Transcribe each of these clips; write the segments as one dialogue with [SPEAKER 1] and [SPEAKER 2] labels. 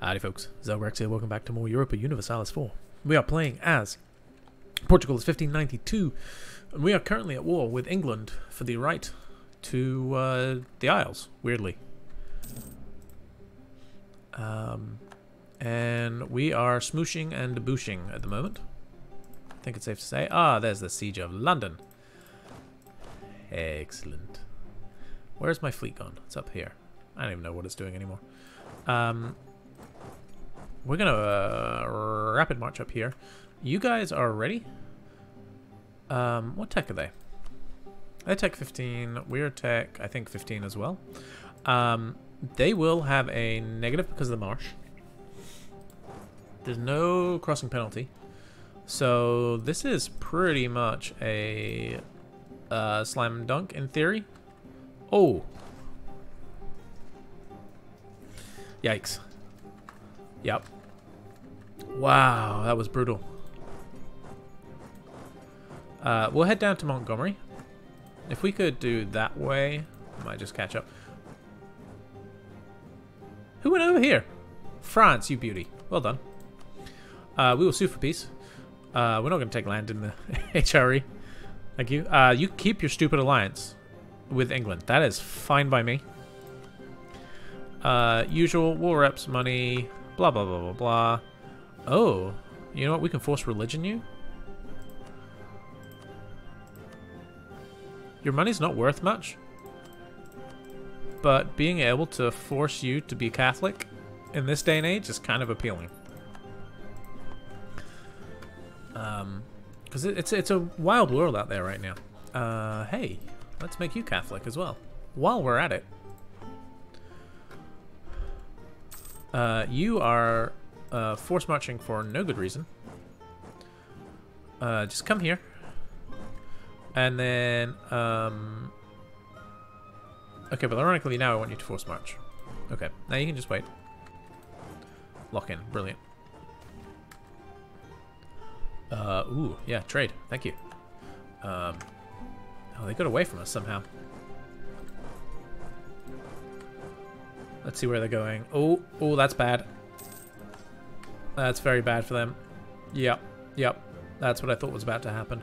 [SPEAKER 1] Howdy folks, Zelgrax here, welcome back to more Europa Universalis 4. We are playing as Portugal is 1592, and we are currently at war with England for the right to uh, the Isles, weirdly. Um, and we are smooshing and debouching at the moment. I think it's safe to say. Ah, there's the siege of London. Excellent. Where's my fleet gone? It's up here. I don't even know what it's doing anymore. Um, we're gonna uh, rapid march up here. You guys are ready? Um, what tech are they? They're tech 15. We're tech, I think, 15 as well. Um, they will have a negative because of the marsh. There's no crossing penalty. So this is pretty much a uh, slam dunk in theory. Oh. Yikes. Yep. Wow, that was brutal. Uh, we'll head down to Montgomery. If we could do that way, I might just catch up. Who went over here? France, you beauty. Well done. Uh, we will sue for peace. Uh, we're not going to take land in the HRE. Thank you. Uh, you keep your stupid alliance with England. That is fine by me. Uh, usual, war reps, money, blah, blah, blah, blah, blah. Oh, you know what? We can force religion you. Your money's not worth much. But being able to force you to be Catholic in this day and age is kind of appealing. Um, because it, it's it's a wild world out there right now. Uh, hey, let's make you Catholic as well. While we're at it, uh, you are uh, force marching for no good reason. Uh, just come here. And then, um... Okay, but ironically now I want you to force march. Okay, now you can just wait. Lock in, brilliant. Uh, ooh, yeah, trade, thank you. Um, oh, they got away from us somehow. Let's see where they're going. Oh, oh, that's bad. That's very bad for them. Yep, yep. That's what I thought was about to happen.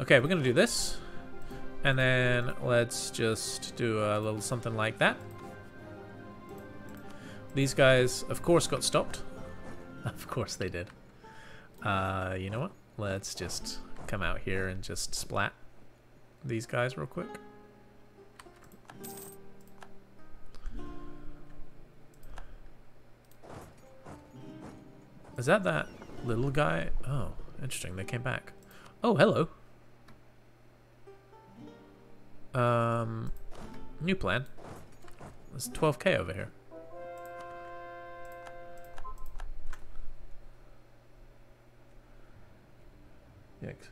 [SPEAKER 1] Okay, we're to do this. And then let's just do a little something like that. These guys, of course, got stopped. of course they did. Uh, you know what? Let's just come out here and just splat these guys real quick. Is that that little guy? Oh, interesting. They came back. Oh, hello. Um, new plan. There's 12k over here. Yikes.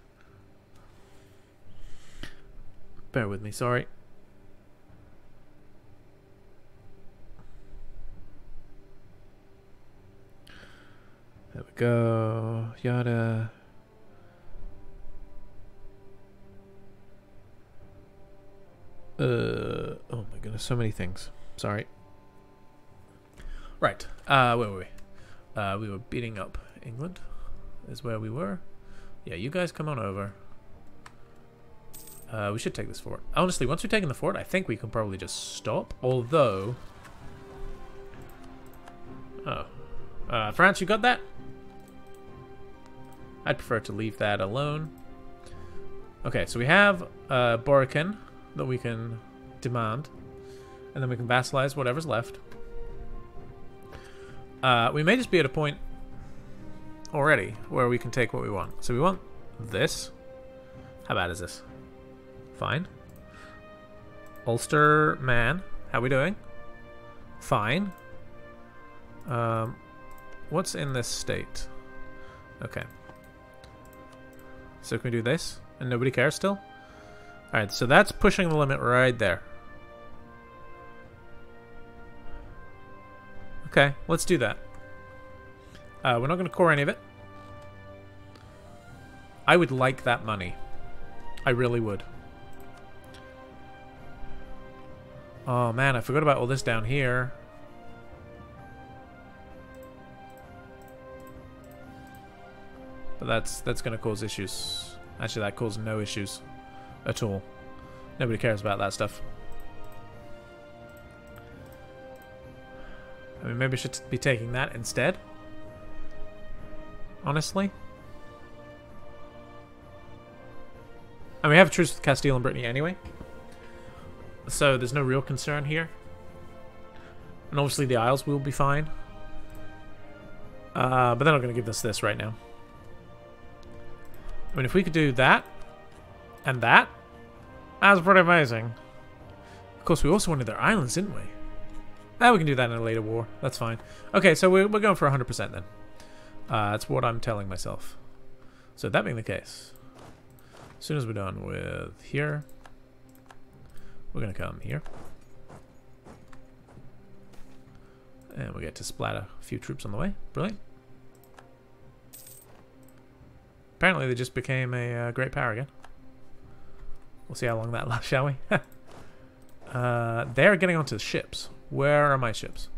[SPEAKER 1] Bear with me, sorry. Go. Yada. Uh, oh my goodness, so many things. Sorry. Right. Uh, where were we? Uh, we were beating up England. Is where we were. Yeah, you guys come on over. Uh, we should take this fort. Honestly, once we've taken the fort, I think we can probably just stop. Although... Oh. Uh, France, you got that? I'd prefer to leave that alone. Okay, so we have uh, Borican that we can demand. And then we can vassalize whatever's left. Uh, we may just be at a point already where we can take what we want. So we want this. How bad is this? Fine. Ulster man. How we doing? Fine. Um, what's in this state? Okay. So can we do this? And nobody cares still? Alright, so that's pushing the limit right there. Okay, let's do that. Uh, we're not going to core any of it. I would like that money. I really would. Oh man, I forgot about all this down here. But that's that's going to cause issues. Actually, that caused no issues at all. Nobody cares about that stuff. I mean, maybe I should be taking that instead. Honestly. And we have a truce with Castile and Brittany anyway. So there's no real concern here. And obviously the Isles will be fine. Uh, but they're not going to give us this right now. I mean, if we could do that and that, that's pretty amazing. Of course, we also wanted their islands, didn't we? Now we can do that in a later war. That's fine. Okay, so we're, we're going for 100% then. Uh, that's what I'm telling myself. So that being the case, as soon as we're done with here, we're going to come here. And we get to splatter a few troops on the way. Brilliant. Apparently they just became a uh, great power again. We'll see how long that lasts, shall we? uh, they're getting onto the ships. Where are my ships?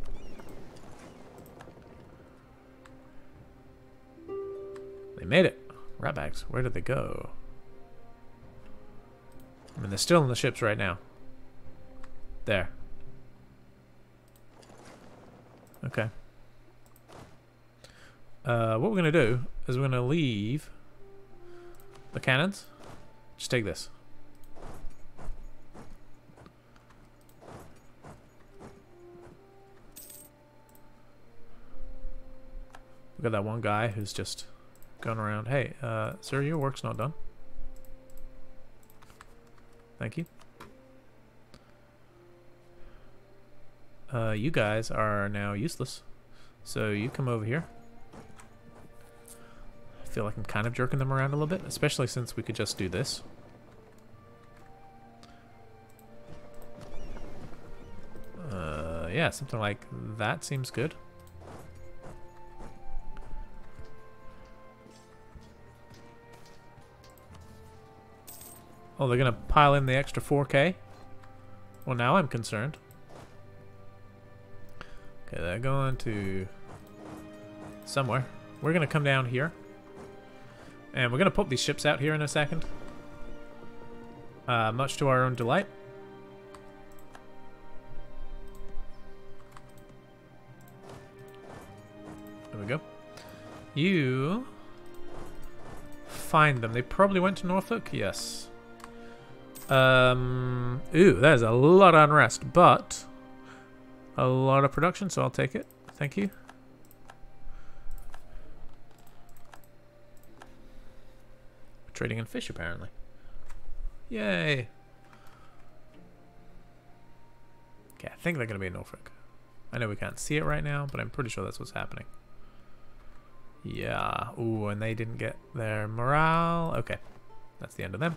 [SPEAKER 1] They made it. Ratbags. Where did they go? I mean, they're still in the ships right now. There. Okay. Uh, what we're going to do is we're going to leave the cannons. Just take this. We got that one guy who's just going around. Hey, uh, sir, your work's not done. Thank you. Uh, you guys are now useless. So you come over here. I feel like I'm kind of jerking them around a little bit, especially since we could just do this. Uh, yeah, something like that seems good. Oh, they're going to pile in the extra 4k? Well, now I'm concerned. Okay, they're going to somewhere. We're going to come down here. And we're going to pop these ships out here in a second. Uh, much to our own delight. There we go. You find them. They probably went to Norfolk. Yes. Um, ooh, there's a lot of unrest, but a lot of production, so I'll take it. Thank you. Trading in fish, apparently. Yay. Okay, I think they're going to be in Norfolk. I know we can't see it right now, but I'm pretty sure that's what's happening. Yeah. Ooh, and they didn't get their morale. Okay. That's the end of them.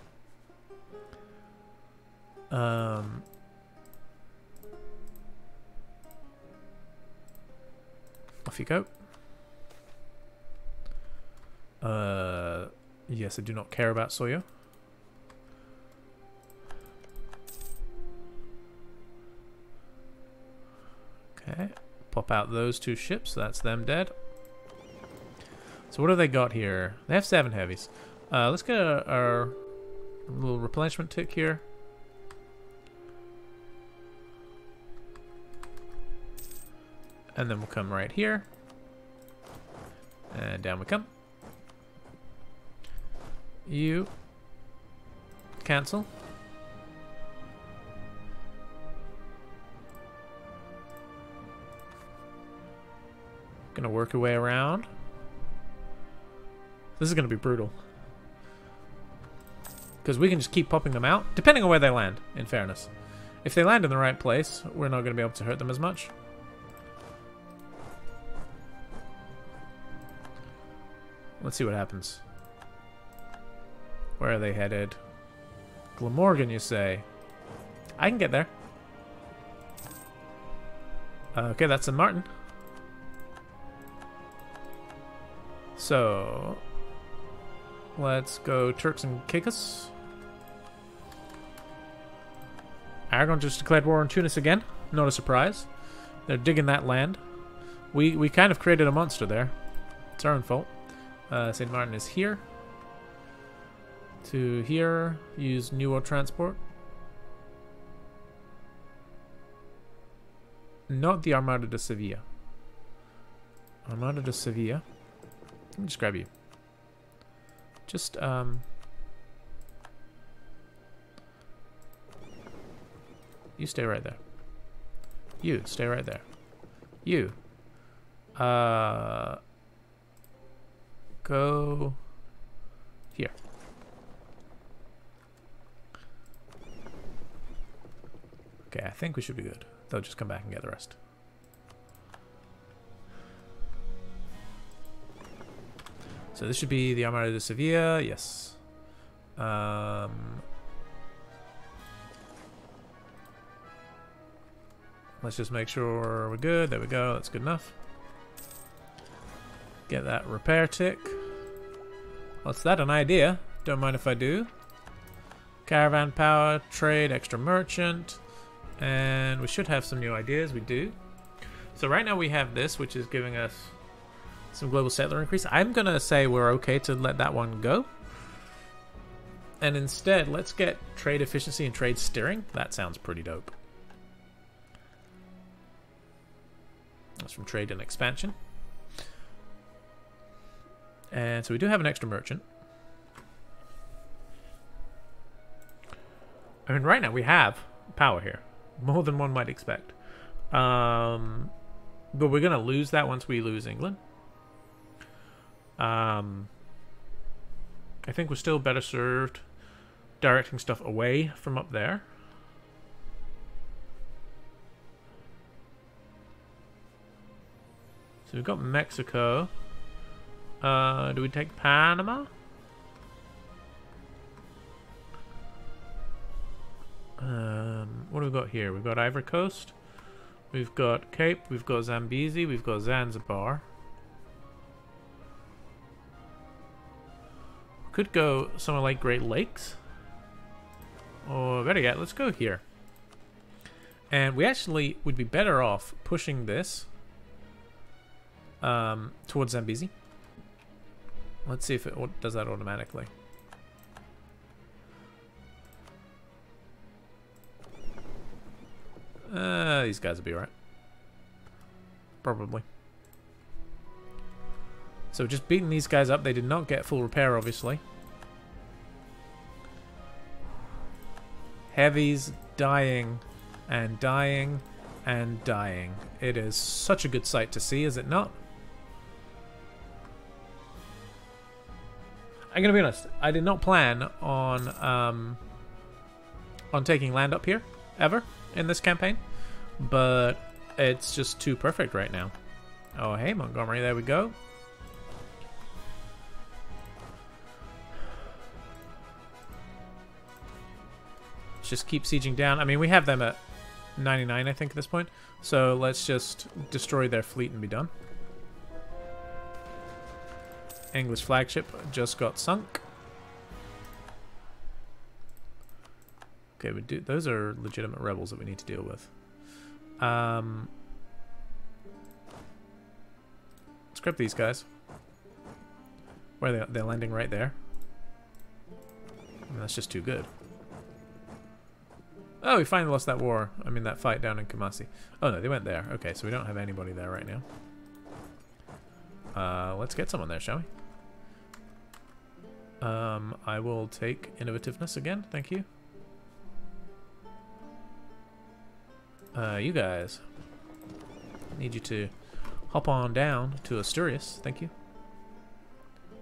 [SPEAKER 1] Um, off you go. Uh, yes, I do not care about Sawyer. Okay, pop out those two ships. That's them dead. So what have they got here? They have seven heavies. Uh, let's get a, our little replenishment tick here. And then we'll come right here. And down we come. You cancel. Gonna work your way around. This is gonna be brutal. Because we can just keep popping them out, depending on where they land, in fairness. If they land in the right place, we're not gonna be able to hurt them as much. Let's see what happens. Where are they headed? Glamorgan, you say? I can get there. Okay, that's St. Martin. So, let's go Turks and Caicos. Aragon just declared war on Tunis again. Not a surprise. They're digging that land. We we kind of created a monster there. It's our own fault. Uh, St. Martin is here. To here, use New Transport. Not the Armada de Sevilla. Armada de Sevilla. Let me just grab you. Just, um... You stay right there. You, stay right there. You. Uh... Go... Here. Okay, I think we should be good. They'll just come back and get the rest. So this should be the Armada de Sevilla, yes. Um, let's just make sure we're good. There we go, that's good enough. Get that repair tick. What's that, an idea? Don't mind if I do. Caravan power, trade, extra merchant. And we should have some new ideas. We do. So right now we have this, which is giving us some global settler increase. I'm going to say we're okay to let that one go. And instead, let's get trade efficiency and trade steering. That sounds pretty dope. That's from trade and expansion. And so we do have an extra merchant. I mean, right now we have power here. More than one might expect. Um, but we're going to lose that once we lose England. Um, I think we're still better served directing stuff away from up there. So we've got Mexico. Uh, do we take Panama? Um, what do we got here? We've got Ivory Coast. We've got Cape. We've got Zambezi. We've got Zanzibar. Could go somewhere like Great Lakes. Or better yet, let's go here. And we actually would be better off pushing this um, towards Zambezi. Let's see if it does that automatically. Uh, these guys will be alright. Probably. So just beating these guys up. They did not get full repair, obviously. Heavies dying and dying and dying. It is such a good sight to see, is it not? I'm gonna be honest. I did not plan on um, on taking land up here ever in this campaign, but it's just too perfect right now. Oh, hey, Montgomery, there we go. Let's just keep sieging down. I mean, we have them at 99, I think, at this point. So let's just destroy their fleet and be done. English flagship just got sunk. Okay, we do. Those are legitimate rebels that we need to deal with. Um, let's grab these guys. Where are they? They're landing right there. That's just too good. Oh, we finally lost that war. I mean, that fight down in Kumasi. Oh, no, they went there. Okay, so we don't have anybody there right now. Uh, let's get someone there, shall we? Um, I will take innovativeness again. Thank you. Uh, you guys. Need you to hop on down to Asturias. Thank you.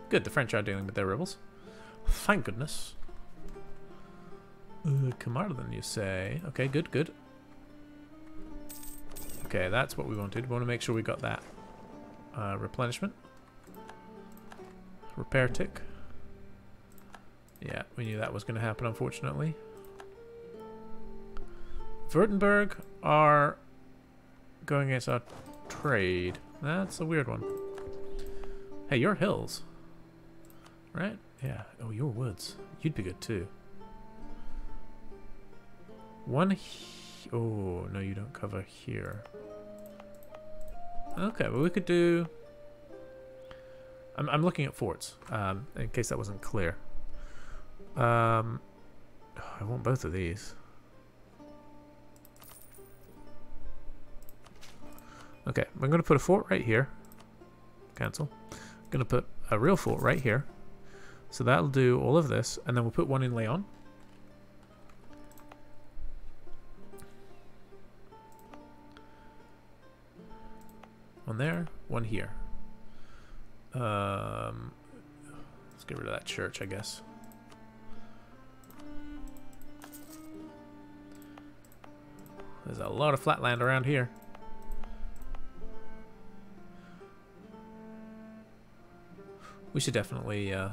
[SPEAKER 1] Good, the French are dealing with their rebels. Thank goodness. Uh, Carmarthen, you say. Okay, good, good. Okay, that's what we wanted. We want to make sure we got that. Uh, replenishment. Repair tick. Yeah, we knew that was going to happen, unfortunately. Württemberg are going against our trade. That's a weird one. Hey, you're hills. Right? Yeah. Oh, you're woods. You'd be good too. One Oh, no, you don't cover here. Okay, well we could do... I'm, I'm looking at forts, um, in case that wasn't clear. Um, I want both of these. Okay, I'm going to put a fort right here. Cancel. I'm going to put a real fort right here. So that'll do all of this, and then we'll put one in Leon. One there, one here. Um, let's get rid of that church, I guess. There's a lot of flat land around here. We should definitely uh,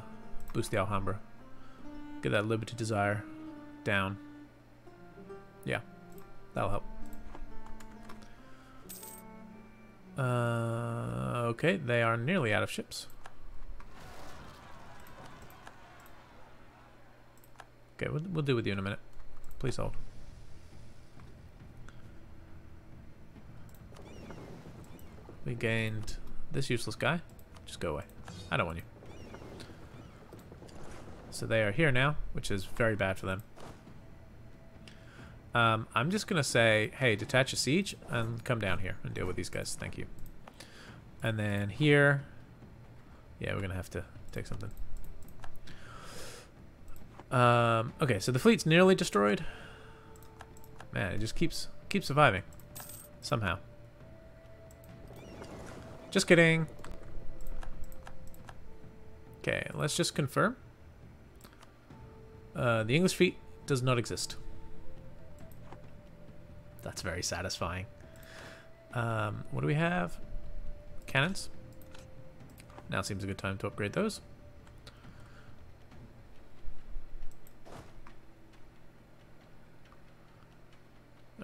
[SPEAKER 1] boost the Alhambra. Get that Liberty Desire down. Yeah, that'll help. Uh, okay, they are nearly out of ships. Okay, we'll, we'll deal with you in a minute. Please hold. We gained this useless guy. Just go away. I don't want you. So they are here now, which is very bad for them. Um, I'm just going to say, hey, detach a siege and come down here and deal with these guys. Thank you. And then here, yeah, we're going to have to take something. Um, okay, so the fleet's nearly destroyed. Man, it just keeps keeps surviving. Somehow. Just kidding. Okay, let's just confirm. Uh, the English fleet does not exist. That's very satisfying. Um, what do we have? Cannons. Now seems a good time to upgrade those.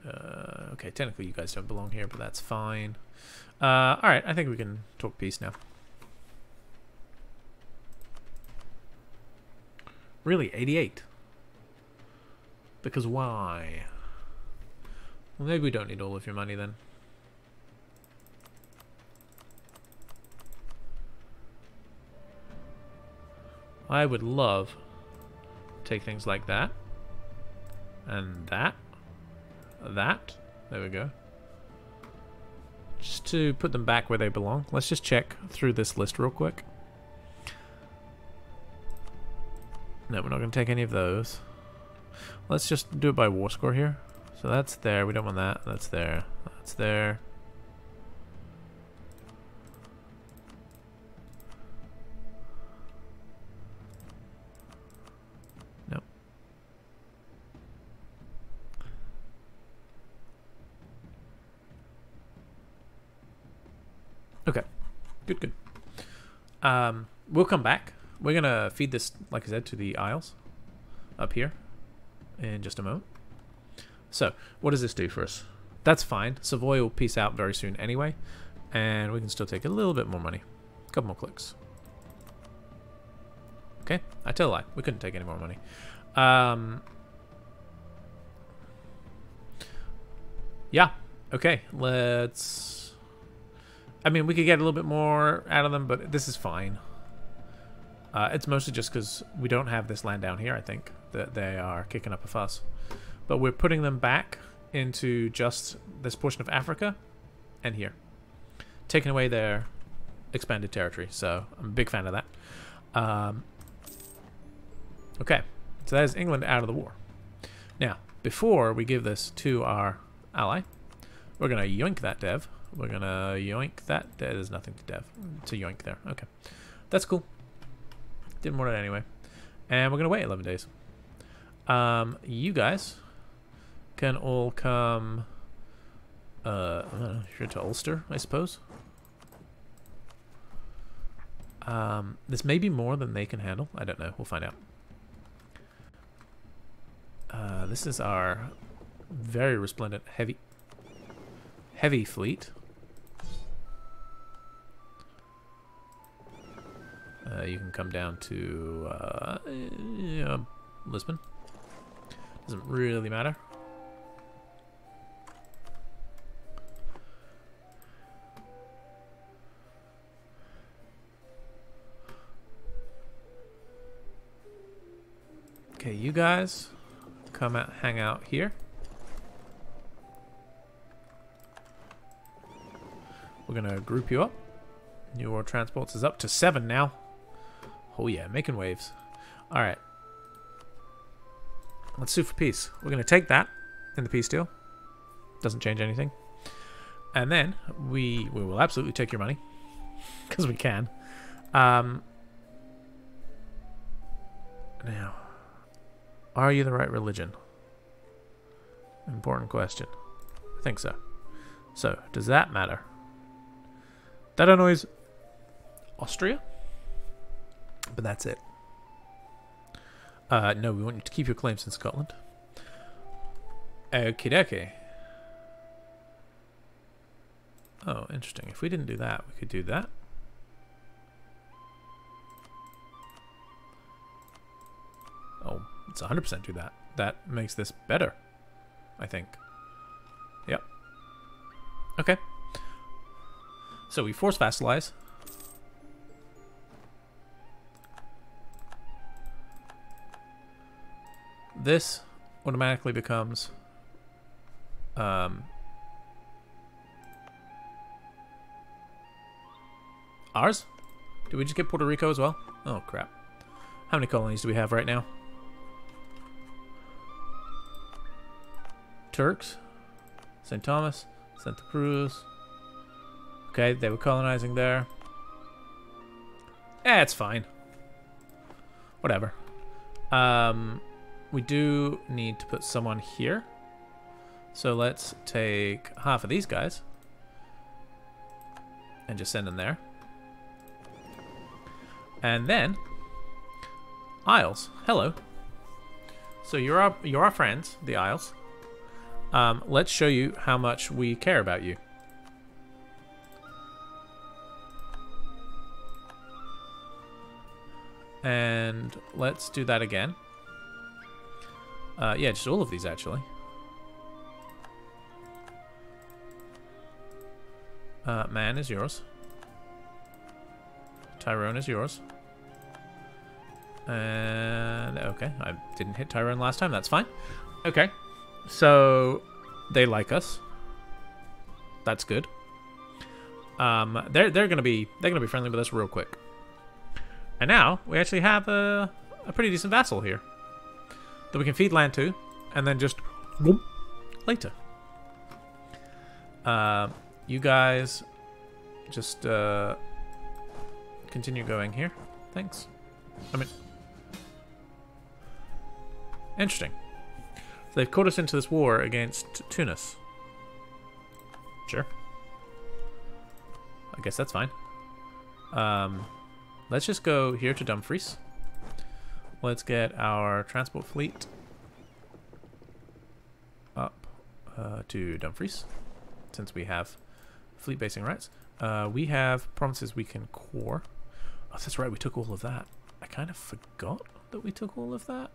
[SPEAKER 1] Uh, okay, technically you guys don't belong here, but that's fine. Uh, Alright, I think we can talk peace now. Really, 88? Because why? Well, maybe we don't need all of your money then. I would love take things like that. And that. That. There we go. Just to put them back where they belong. Let's just check through this list real quick. No, we're not going to take any of those. Let's just do it by war score here. So that's there. We don't want that. That's there. That's there. Nope. Okay. Good, good. Um, we'll come back. We're going to feed this, like I said, to the Isles up here in just a moment. So, what does this do for us? That's fine. Savoy will peace out very soon anyway, and we can still take a little bit more money. A couple more clicks. Okay, I tell a lie. We couldn't take any more money. Um, yeah, okay, let's... I mean, we could get a little bit more out of them, but this is fine. Uh, it's mostly just because we don't have this land down here, I think, that they are kicking up a fuss. But we're putting them back into just this portion of Africa and here. Taking away their expanded territory, so I'm a big fan of that. Um, okay, so that is England out of the war. Now, before we give this to our ally, we're going to yoink that dev. We're going to yoink that. There's nothing to dev, to yoink there. Okay, that's cool. Didn't want it anyway. And we're going to wait 11 days. Um, you guys can all come uh, here to Ulster, I suppose. Um, this may be more than they can handle. I don't know. We'll find out. Uh, this is our very resplendent heavy heavy fleet. Uh, you can come down to uh, uh, Lisbon. Doesn't really matter. Okay, you guys come out, hang out here. We're gonna group you up. New World Transports is up to seven now. Oh yeah, making waves. All right. Let's sue for peace. We're gonna take that in the peace deal. Doesn't change anything. And then we we will absolutely take your money because we can. Um, now, are you the right religion? Important question. I think so. So, does that matter? That annoys Austria? But that's it. Uh, no, we want you to keep your claims in Scotland. Okie dokie. Oh, interesting. If we didn't do that, we could do that. Oh, it's 100% do that. That makes this better, I think. Yep. Okay. So we force vassalize. This automatically becomes um, ours? Did we just get Puerto Rico as well? Oh crap. How many colonies do we have right now? Turks, St. Thomas, Santa Cruz. Okay, they were colonizing there. Eh, it's fine. Whatever. Um, we do need to put someone here. So let's take half of these guys and just send them there. And then Isles. Hello. So you're our you're our friends, the Isles. Um, let's show you how much we care about you. And let's do that again. Uh, yeah, just all of these, actually. Uh, Man is yours. Tyrone is yours. And, okay, I didn't hit Tyrone last time, that's fine. Okay, so they like us. That's good. Um, they're they're gonna be they're gonna be friendly with us real quick. And now we actually have a a pretty decent vassal here that we can feed land to, and then just whoop, later. Uh, you guys just uh, continue going here. Thanks. I mean, interesting. They've caught us into this war against Tunis. Sure. I guess that's fine. Um, let's just go here to Dumfries. Let's get our transport fleet up uh, to Dumfries, since we have fleet basing rights. Uh, we have provinces we can core. Oh, that's right, we took all of that. I kind of forgot that we took all of that.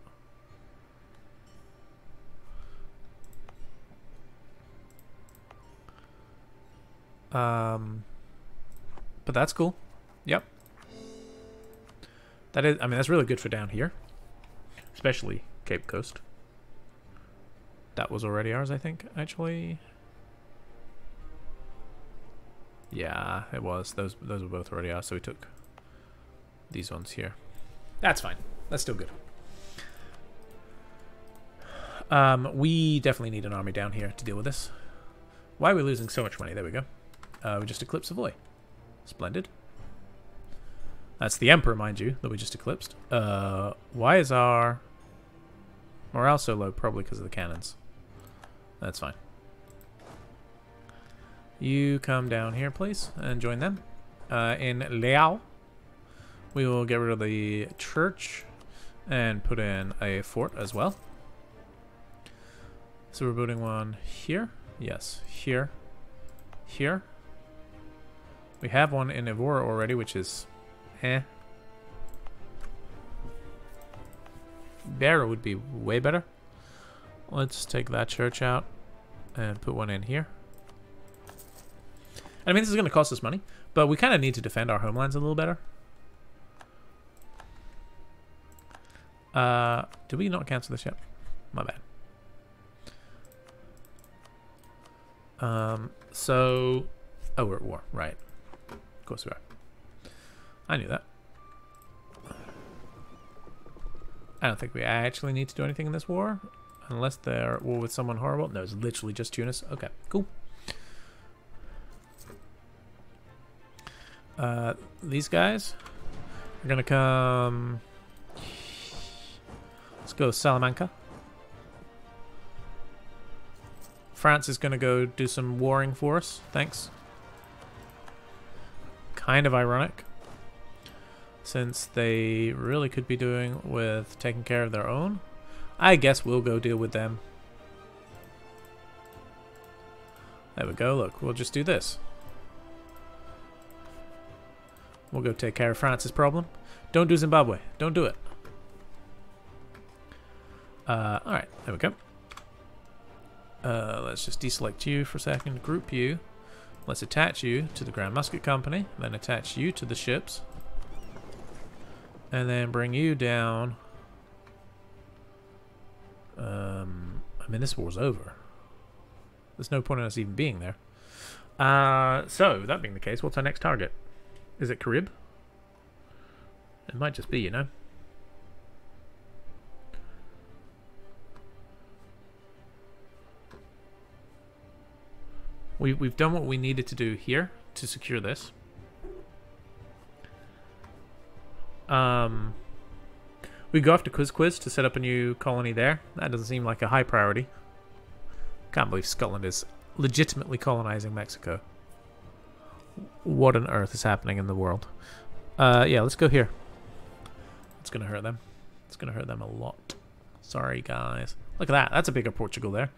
[SPEAKER 1] Um, but that's cool. Yep. That is, I mean, that's really good for down here. Especially Cape Coast. That was already ours, I think, actually. Yeah, it was. Those those were both already ours, so we took these ones here. That's fine. That's still good. Um, we definitely need an army down here to deal with this. Why are we losing so much money? There we go. Uh, we just eclipsed Savoy. Splendid. That's the Emperor, mind you, that we just eclipsed. Uh, why is our morale so low? Probably because of the cannons. That's fine. You come down here, please, and join them. Uh, in Liao, we will get rid of the church and put in a fort as well. So we're building one here. Yes, here, here. We have one in Evora already, which is eh. Barrow would be way better. Let's take that church out and put one in here. I mean, this is going to cost us money, but we kind of need to defend our homelands a little better. Uh, did we not cancel this yet? My bad. Um, so, oh, we're at war, right? Of course we are. I knew that. I don't think we actually need to do anything in this war, unless they're at war with someone horrible. No, it's literally just Tunis. Okay, cool. Uh, these guys are gonna come. Let's go Salamanca. France is gonna go do some warring for us. Thanks. Kind of ironic, since they really could be doing with taking care of their own. I guess we'll go deal with them. There we go. Look, we'll just do this. We'll go take care of France's problem. Don't do Zimbabwe. Don't do it. Uh, Alright, there we go. Uh, let's just deselect you for a second. Group you. Let's attach you to the Grand Musket Company. Then attach you to the ships. And then bring you down. Um, I mean, this war's over. There's no point in us even being there. Uh, so, that being the case, what's our next target? Is it Carib? It might just be, you know. We, we've done what we needed to do here to secure this. Um, we go after Quiz Quiz to set up a new colony there. That doesn't seem like a high priority. Can't believe Scotland is legitimately colonizing Mexico what on earth is happening in the world. Uh, yeah, let's go here. It's going to hurt them. It's going to hurt them a lot. Sorry, guys. Look at that. That's a bigger Portugal there.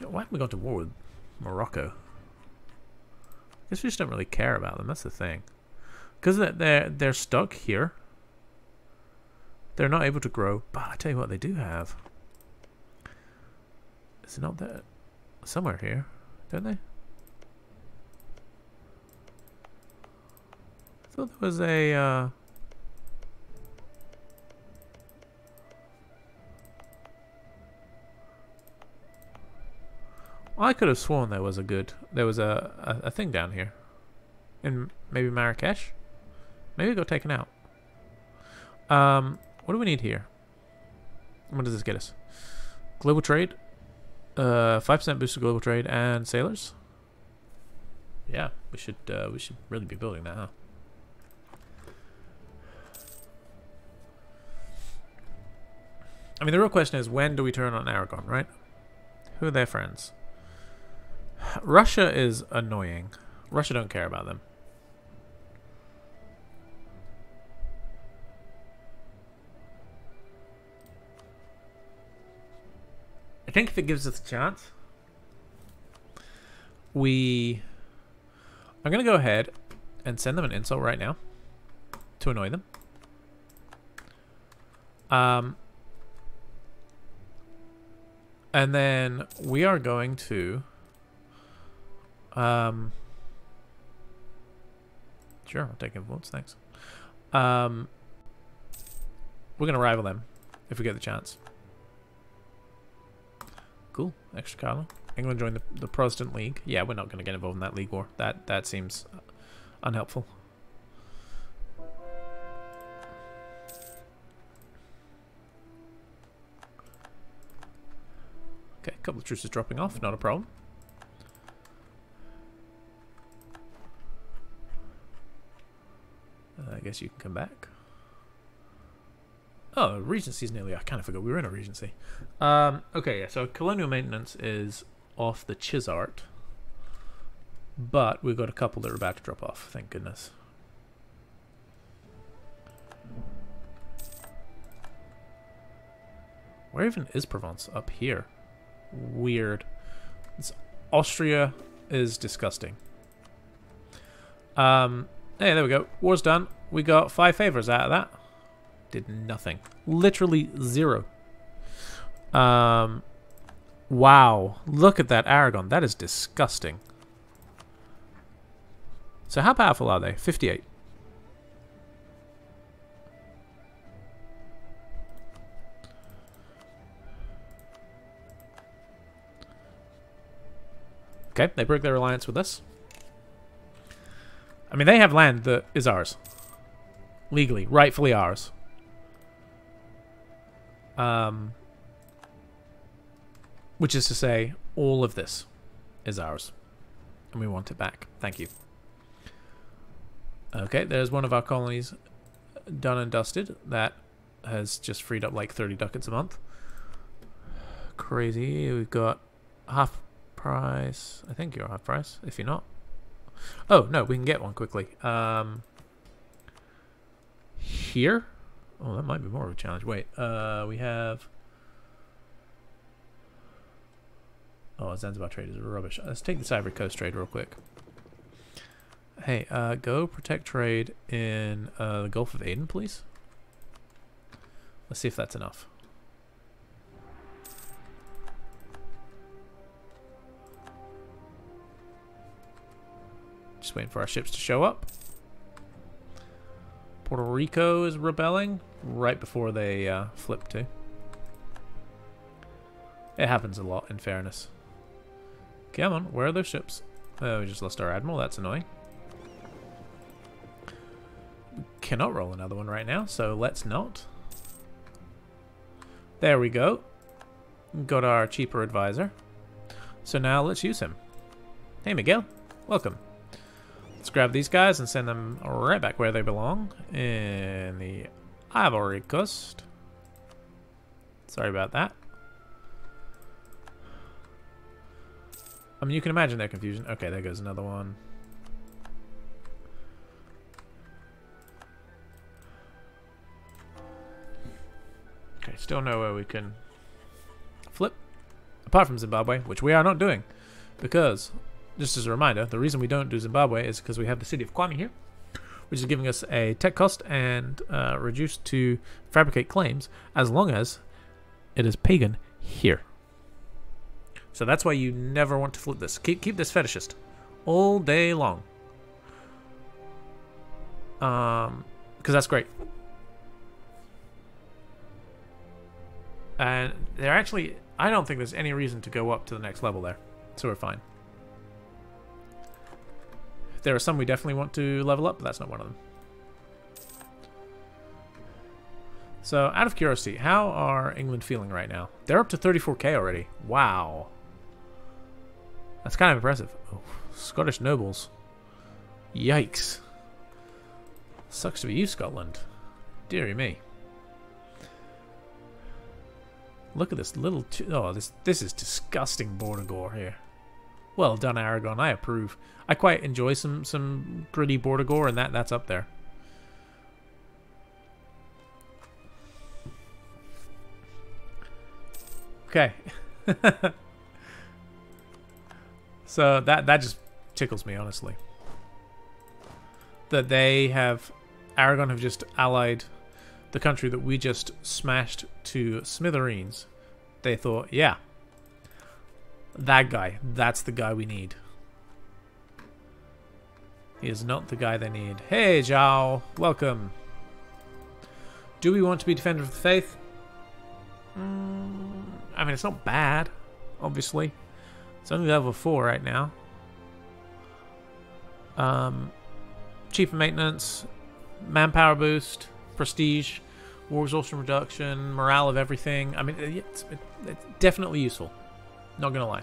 [SPEAKER 1] Why haven't we gone to war with Morocco? I guess we just don't really care about them. That's the thing. Because they're, they're stuck here. They're not able to grow. But I tell you what, they do have. Is it not there? Somewhere here, don't they? I thought there was a, uh... I could have sworn there was a good... There was a, a, a thing down here. In maybe Marrakesh? Maybe it got taken out. Um, what do we need here? What does this get us? Global trade. Uh, 5% boost to global trade and sailors. Yeah, we should uh, we should really be building that, huh? I mean, the real question is when do we turn on Aragon, right? Who are their friends? Russia is annoying. Russia don't care about them. Think if it gives us a chance, we... I'm going to go ahead and send them an insult right now to annoy them. Um, and then we are going to... Um, sure, I'll take influence, thanks. Um, we're going to rival them if we get the chance. Cool, extra column. England joined the, the Protestant League. Yeah, we're not going to get involved in that league war. That that seems unhelpful. Okay, a couple of troops dropping off, not a problem. Uh, I guess you can come back. Oh, Regency's nearly... I kind of forgot we were in a Regency. Um, okay, yeah, so colonial maintenance is off the Chisart. But we've got a couple that are about to drop off, thank goodness. Where even is Provence? Up here weird. It's, Austria is disgusting. Um, hey, there we go. War's done. We got five favors out of that. Did nothing. Literally zero. Um, wow. Look at that Aragon. That is disgusting. So how powerful are they? 58. Okay, they broke their alliance with us. I mean, they have land that is ours. Legally, rightfully ours. Um, which is to say, all of this is ours. And we want it back. Thank you. Okay, there's one of our colonies done and dusted. That has just freed up like 30 ducats a month. Crazy. We've got half price. I think you're half price, if you're not. Oh, no, we can get one quickly. Um, here? Oh, that might be more of a challenge. Wait, uh, we have... Oh, Zanzibar trade is rubbish. Let's take this Ivory Coast trade real quick. Hey, uh, go protect trade in uh, the Gulf of Aden, please. Let's see if that's enough. Just waiting for our ships to show up. Puerto Rico is rebelling right before they uh, flip to. It happens a lot, in fairness. Come on, where are those ships? Oh, we just lost our admiral. That's annoying. We cannot roll another one right now, so let's not. There we go. Got our cheaper advisor. So now let's use him. Hey, Miguel. Welcome. Let's grab these guys and send them right back where they belong. In the Ivory Coast. Sorry about that. I mean, you can imagine their confusion. Okay, there goes another one. Okay, still nowhere we can flip. Apart from Zimbabwe, which we are not doing. Because, just as a reminder, the reason we don't do Zimbabwe is because we have the city of Kwame here, which is giving us a tech cost and uh, reduced to fabricate claims as long as it is pagan here. So that's why you never want to flip this. Keep keep this fetishist all day long. Um, because that's great. And they're actually, I don't think there's any reason to go up to the next level there. So we're fine. There are some we definitely want to level up, but that's not one of them. So, out of curiosity, how are England feeling right now? They're up to 34k already. Wow. That's kind of impressive. Oh, Scottish nobles. Yikes. Sucks to be you, Scotland. Deary me. Look at this little... oh, this this is disgusting border gore here. Well done, Aragon. I approve. I quite enjoy some some gritty border gore, and that that's up there. Okay. so that that just tickles me, honestly. That they have Aragon have just allied the country that we just smashed to smithereens, they thought, yeah, that guy, that's the guy we need. He is not the guy they need. Hey, Zhao, welcome. Do we want to be Defender of the Faith? Mm, I mean, it's not bad, obviously. It's only level 4 right now. Um, cheaper maintenance, manpower boost, prestige, war exhaustion reduction, morale of everything. I mean, it's, it's definitely useful. Not gonna lie.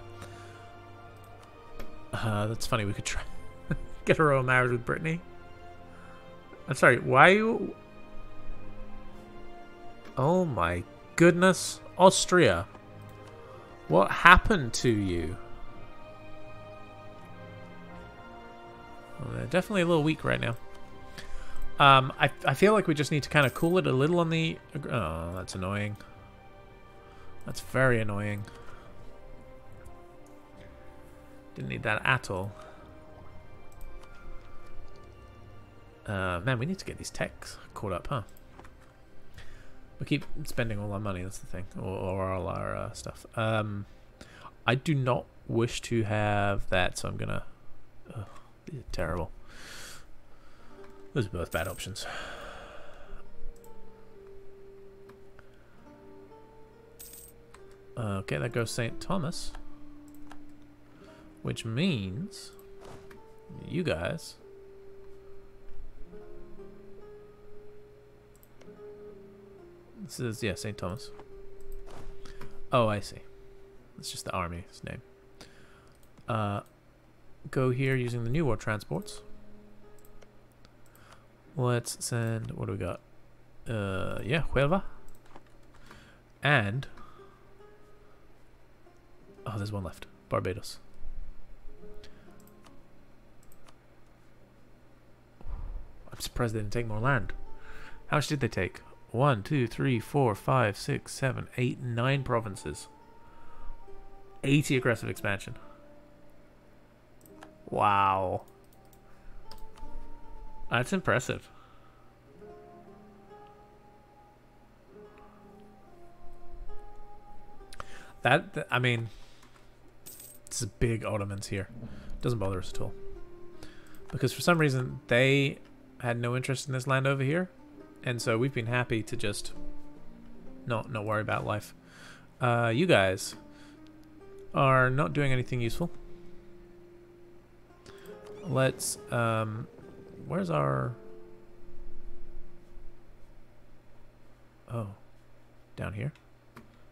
[SPEAKER 1] Uh, that's funny. We could try get a royal marriage with Brittany. I'm sorry. Why you? Oh my goodness, Austria. What happened to you? Well, they're definitely a little weak right now. Um, I, I feel like we just need to kind of cool it a little on the... Oh, that's annoying. That's very annoying. Didn't need that at all. Uh, man, we need to get these techs caught up, huh? We keep spending all our money, that's the thing. Or, or all our uh, stuff. Um, I do not wish to have that, so I'm gonna... Terrible. Those are both bad options. Okay, that goes St. Thomas. Which means you guys This is yeah, St. Thomas. Oh, I see. It's just the army's name. Uh, go here using the new war transports. Let's send, what do we got? Uh, yeah, Huelva. And, oh, there's one left. Barbados. I'm surprised they didn't take more land. How much did they take? One, two, three, four, five, six, seven, eight, nine provinces. 80 aggressive expansion. Wow. That's impressive. That, I mean, it's a big Ottomans here. Doesn't bother us at all. Because for some reason, they had no interest in this land over here. And so we've been happy to just not, not worry about life. Uh, you guys are not doing anything useful. Let's, um, where's our... Oh, down here?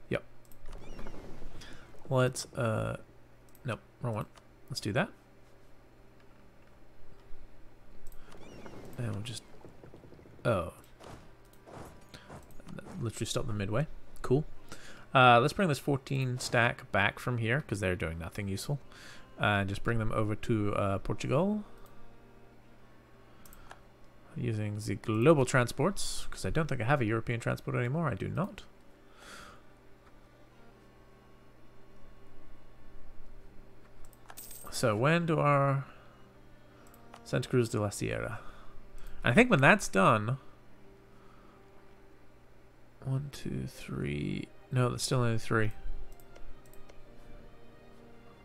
[SPEAKER 1] Yep. Let's, uh, nope, wrong one. Let's do that. And we'll just, oh. Literally stop them midway. Cool. Uh, let's bring this 14 stack back from here because they're doing nothing useful. Uh, and just bring them over to uh, Portugal. Using the global transports because I don't think I have a European transport anymore. I do not. So when do our Santa Cruz de la Sierra? I think when that's done, one, two, three. No, there's still only three.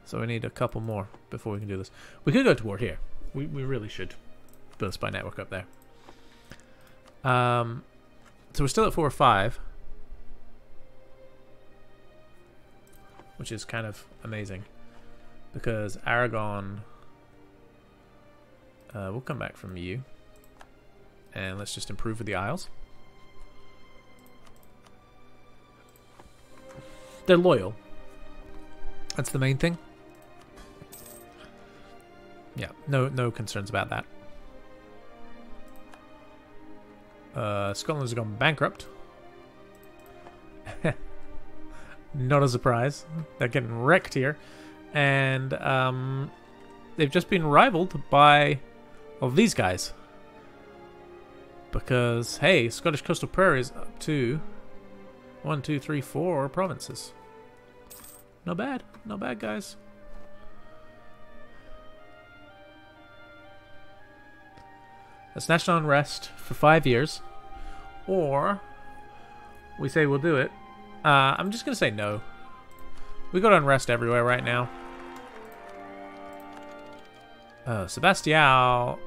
[SPEAKER 1] So we need a couple more before we can do this. We could go to war here. We, we really should build a spy network up there. Um, so we're still at four or five. Which is kind of amazing. Because Aragon... Uh, we'll come back from you. And let's just improve with the Isles. They're loyal. That's the main thing. Yeah, no no concerns about that. Uh, Scotland's gone bankrupt. Not a surprise. They're getting wrecked here. And um, they've just been rivaled by of these guys. Because, hey, Scottish Coastal Prairies up to one, two, three, four provinces. Not bad. Not bad, guys. That's national unrest for five years. Or we say we'll do it. Uh, I'm just going to say no. We got unrest everywhere right now. Uh, Sebastião.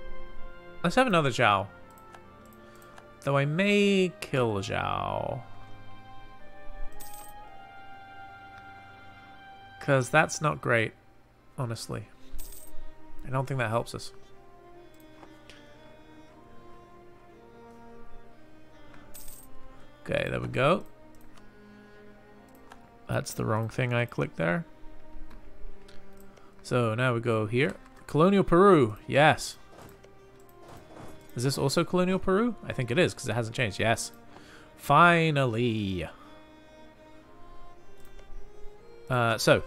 [SPEAKER 1] Let's have another Zhao. Though I may kill Zhao. Because that's not great, honestly. I don't think that helps us. Okay, there we go. That's the wrong thing I clicked there. So now we go here. Colonial Peru, yes. Is this also Colonial Peru? I think it is because it hasn't changed. Yes. Finally. Uh, so,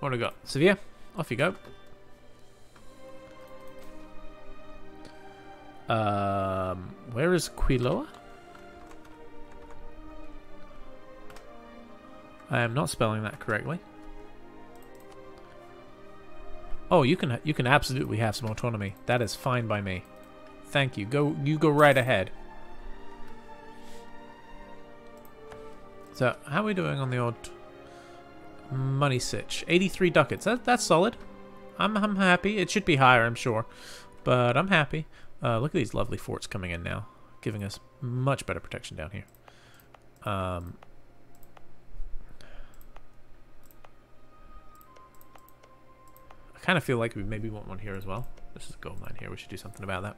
[SPEAKER 1] what do we got? Sevilla, off you go. Um, where is Quiloa? I am not spelling that correctly. Oh, you can you can absolutely have some autonomy. That is fine by me. Thank you. Go you go right ahead. So, how are we doing on the odd Money Sitch. 83 ducats. That, that's solid. I'm, I'm happy. It should be higher, I'm sure. But I'm happy. Uh, look at these lovely forts coming in now. Giving us much better protection down here. Um, kind of feel like we maybe want one here as well. This is a gold mine here. We should do something about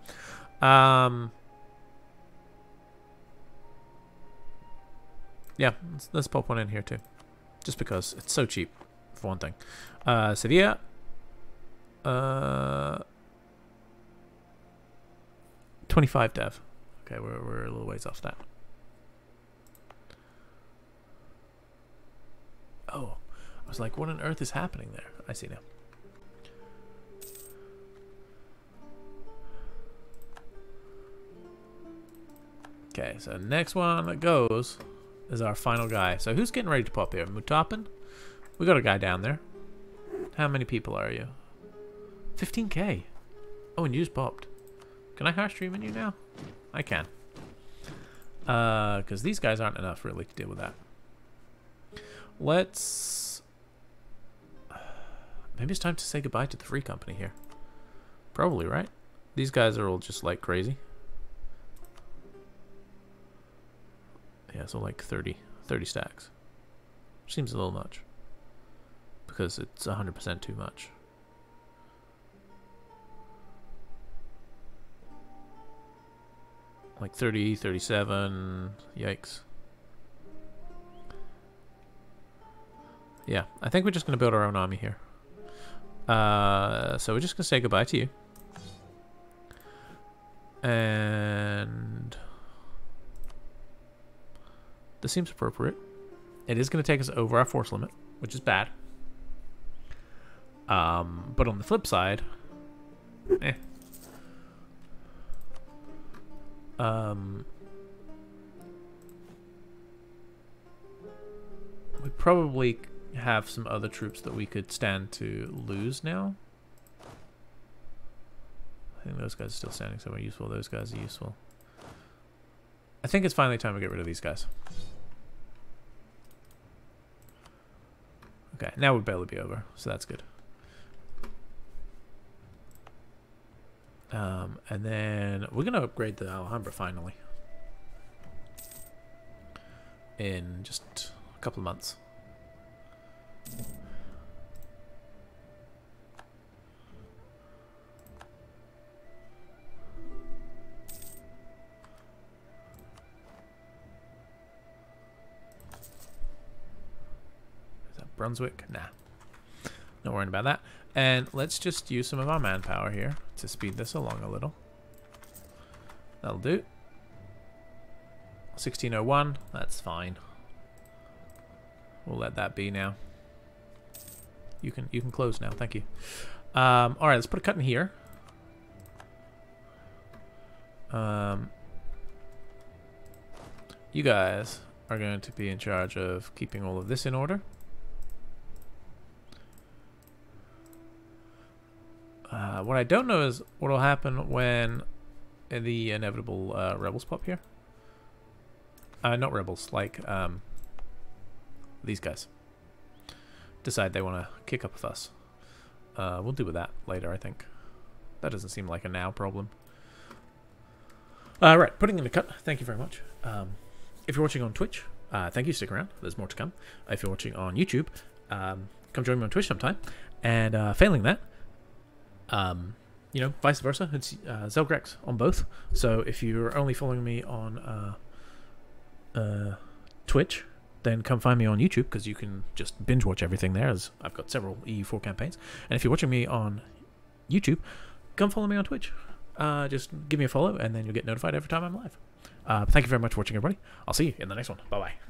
[SPEAKER 1] that. Um, yeah, let's, let's pop one in here too. Just because it's so cheap, for one thing. Uh, Sevilla. Uh, 25 dev. Okay, we're, we're a little ways off that. Oh, I was like, what on earth is happening there? I see now. Okay, so next one that goes is our final guy. So who's getting ready to pop here? Mutapin? We got a guy down there. How many people are you? 15k. Oh, and you just popped. Can I harsh treatment you now? I can. Uh, because these guys aren't enough really to deal with that. Let's... Maybe it's time to say goodbye to the free company here. Probably, right? These guys are all just like crazy. Yeah, so like 30, 30 stacks. Seems a little much. Because it's 100% too much. Like 30, 37, yikes. Yeah, I think we're just going to build our own army here. Uh, so we're just going to say goodbye to you. And... This seems appropriate. It is going to take us over our force limit, which is bad. Um, but on the flip side, eh. Um, we probably have some other troops that we could stand to lose now. I think those guys are still standing somewhere useful. Those guys are useful. I think it's finally time to get rid of these guys. Okay, now we'd barely be over, so that's good. Um, and then we're going to upgrade the Alhambra finally. In just a couple of months. Brunswick? Nah. Not worrying about that. And let's just use some of our manpower here to speed this along a little. That'll do. 1601, that's fine. We'll let that be now. You can you can close now, thank you. Um, all right, let's put a cut in here. Um, you guys are going to be in charge of keeping all of this in order. Uh, what I don't know is what will happen when the inevitable uh, rebels pop here. Uh, not rebels, like um, these guys. Decide they want to kick up a fuss. Uh, we'll deal with that later, I think. That doesn't seem like a now problem. Uh, right, putting in the cut. Thank you very much. Um, if you're watching on Twitch, uh, thank you. Stick around. There's more to come. If you're watching on YouTube, um, come join me on Twitch sometime. And uh, failing that, um, you know, vice versa. It's uh, Zelgrax on both. So if you're only following me on uh, uh, Twitch, then come find me on YouTube because you can just binge watch everything there. As I've got several EU4 campaigns. And if you're watching me on YouTube, come follow me on Twitch. Uh, just give me a follow, and then you'll get notified every time I'm live. Uh, thank you very much for watching, everybody. I'll see you in the next one. Bye bye.